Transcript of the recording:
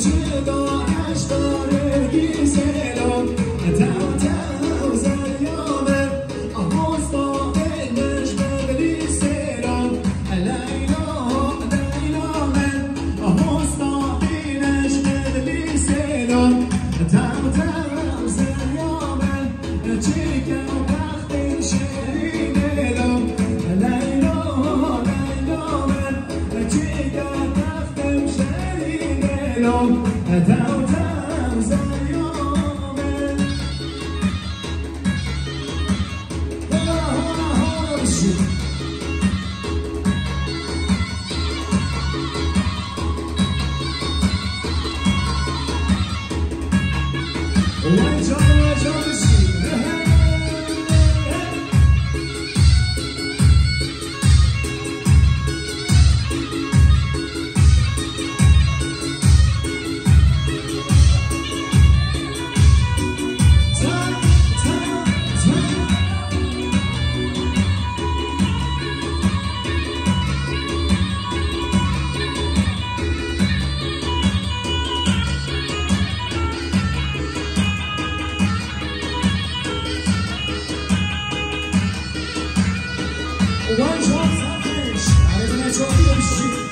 Çıda eşdar ergizere Uważam za ale na co